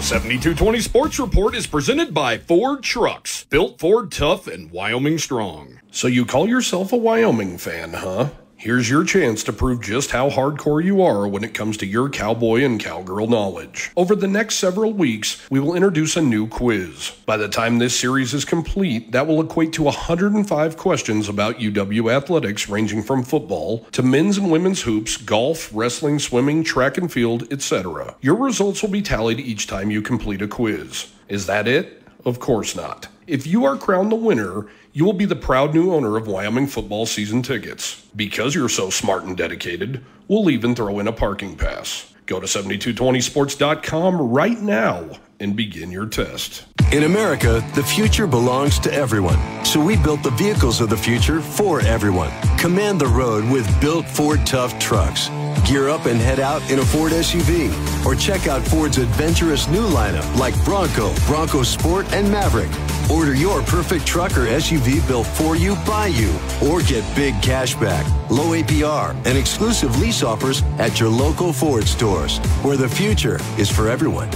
The 7220 Sports Report is presented by Ford Trucks, built Ford tough and Wyoming strong. So you call yourself a Wyoming fan, huh? Here's your chance to prove just how hardcore you are when it comes to your cowboy and cowgirl knowledge. Over the next several weeks, we will introduce a new quiz. By the time this series is complete, that will equate to 105 questions about UW athletics ranging from football to men's and women's hoops, golf, wrestling, swimming, track and field, etc. Your results will be tallied each time you complete a quiz. Is that it? Of course not. If you are crowned the winner, you will be the proud new owner of Wyoming football season tickets. Because you're so smart and dedicated, we'll even throw in a parking pass. Go to 7220sports.com right now and begin your test. In America, the future belongs to everyone. So we built the vehicles of the future for everyone. Command the road with built Ford Tough trucks. Gear up and head out in a Ford SUV. Or check out Ford's adventurous new lineup like Bronco, Bronco Sport, and Maverick. Order your perfect truck or SUV built for you by you. Or get big cash back, low APR, and exclusive lease offers at your local Ford stores, where the future is for everyone.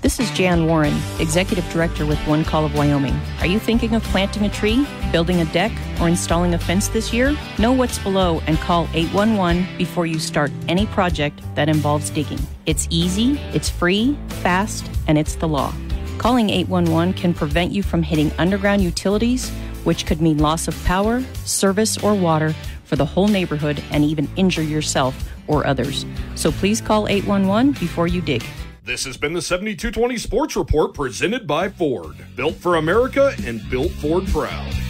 This is Jan Warren, Executive Director with One Call of Wyoming. Are you thinking of planting a tree, building a deck, or installing a fence this year? Know what's below and call 811 before you start any project that involves digging. It's easy, it's free, fast, and it's the law. Calling 811 can prevent you from hitting underground utilities, which could mean loss of power, service, or water for the whole neighborhood and even injure yourself or others. So please call 811 before you dig. This has been the 7220 Sports Report presented by Ford. Built for America and built Ford proud.